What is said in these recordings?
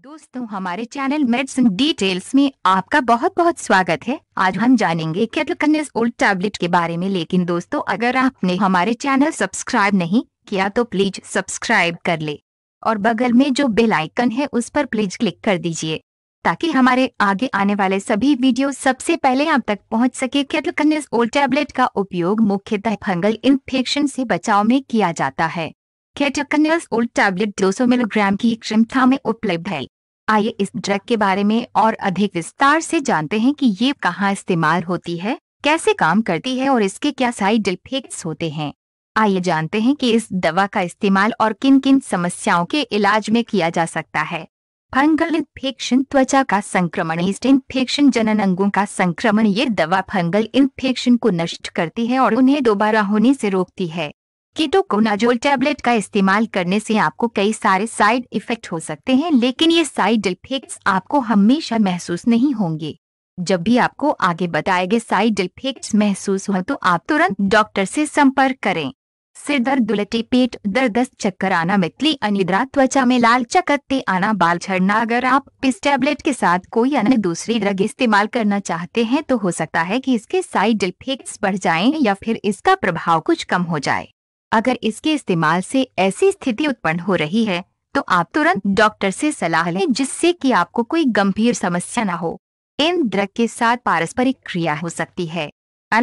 दोस्तों, हमारे channel medicine details में आपका बहुत बहुत स्वागत है। आज हम जानेंगे केटलकनिस ओल्ड टैबलेट के बारे में। लेकिन दोस्तों, अगर आपने हमारे चैनल सब्सक्राइब नहीं किया तो प्लीज़ सब्सक्राइब कर ले। और बगल में जो बेल आइकन है, उस पर प्लीज़ क्लिक कर दीजिए, ताकि हमारे आगे आने वाले सभी वीडियो सबसे पहले आप तक पहुँच सके। केटलकनिस ओल्ड टैबलेट का उपयोग मुख्यतः फंगल इन्फेक्शन से बचाव में किया जाता है। केटोकनल्स ओल्ड टैबलेट 200 मिलीग्राम की क्षमता में उपलब्ध है। आइए इस ड्रग के बारे में और अधिक विस्तार से जानते हैं कि ये कहाँ इस्तेमाल होती है, कैसे काम करती है और इसके क्या साइड इफेक्ट्स होते हैं। आइए जानते हैं कि इस दवा का इस्तेमाल और किन किन समस्याओं के इलाज में किया जा सकता है। फंगल इन्फेक्शन त्वचा का संक्रमण ईस्ट इन्फेक्शन जनन अंगों का संक्रमण, ये दवा फंगल इन्फेक्शन को नष्ट करती है और उन्हें दोबारा होने से रोकती है। कीटोकोनाजोल टैबलेट का इस्तेमाल करने से आपको कई सारे साइड इफ़ेक्ट हो सकते हैं, लेकिन ये साइड इफेक्ट्स आपको हमेशा महसूस नहीं होंगे। जब भी आपको आगे बताए गए साइड इफेक्ट्स महसूस हो तो आप तुरंत डॉक्टर से संपर्क करें। सिर दर्द, उलटी पेट दर्द, चक्कर आना मितली अनिद्रा, त्वचा में लाल चकत्ते आना, बाल झड़ना, अगर आप इस टैबलेट के साथ कोई अन्य दूसरी ड्रग इस्तेमाल करना चाहते हैं तो हो सकता है कि इसके साइड इफेक्ट्स बढ़ जाएँ या फिर इसका प्रभाव कुछ कम हो जाए। अगर इसके इस्तेमाल से ऐसी स्थिति उत्पन्न हो रही है तो आप तुरंत डॉक्टर से सलाह लें जिससे कि आपको कोई गंभीर समस्या न हो। इन ड्रग के साथ पारस्परिक क्रिया हो सकती है। और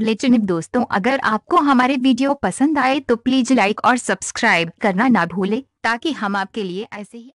लेचिनिक दोस्तों, अगर आपको हमारे वीडियो पसंद आए तो प्लीज़ लाइक और सब्सक्राइब करना ना भूले, ताकि हम आपके लिए ऐसे ही